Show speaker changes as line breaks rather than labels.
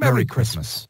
Merry Christmas.